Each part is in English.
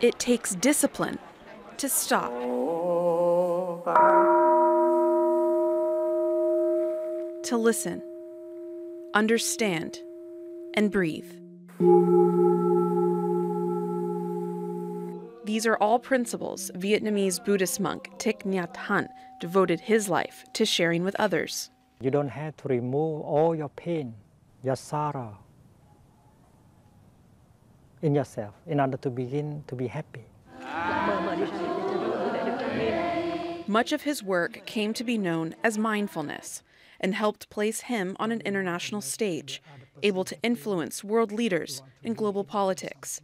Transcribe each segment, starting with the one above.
It takes discipline to stop. To listen, understand, and breathe. These are all principles Vietnamese Buddhist monk Thich Nhat Hanh devoted his life to sharing with others. You don't have to remove all your pain, your sorrow in yourself in order to begin to be happy. Much of his work came to be known as mindfulness and helped place him on an international stage, able to influence world leaders in global politics.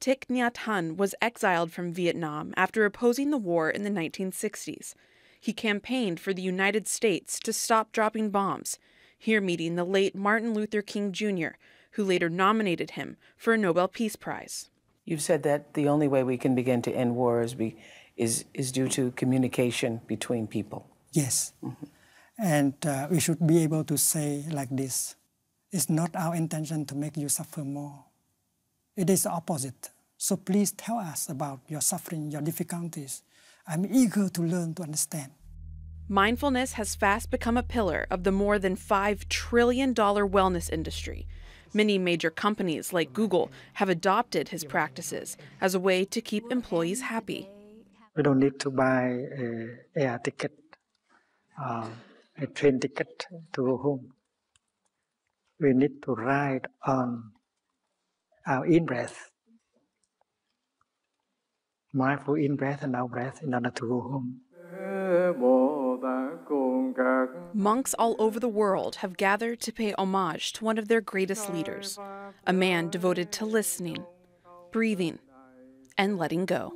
Thich Nhat Hanh was exiled from Vietnam after opposing the war in the 1960s. He campaigned for the United States to stop dropping bombs, here meeting the late Martin Luther King Jr., who later nominated him for a Nobel Peace Prize. You've said that the only way we can begin to end wars be, is, is due to communication between people. Yes. Mm-hmm. And uh, we should be able to say like this It's not our intention to make you suffer more. It is the opposite. So please tell us about your suffering, your difficulties. I'm eager to learn to understand. Mindfulness has fast become a pillar of the more than $5 trillion wellness industry. Many major companies like Google have adopted his practices as a way to keep employees happy. We don't need to buy an air ticket, uh, a train ticket to go home. We need to ride on our in breath, mindful in breath and out breath in order to go home. Monks all over the world have gathered to pay homage to one of their greatest leaders, a man devoted to listening, breathing, and letting go.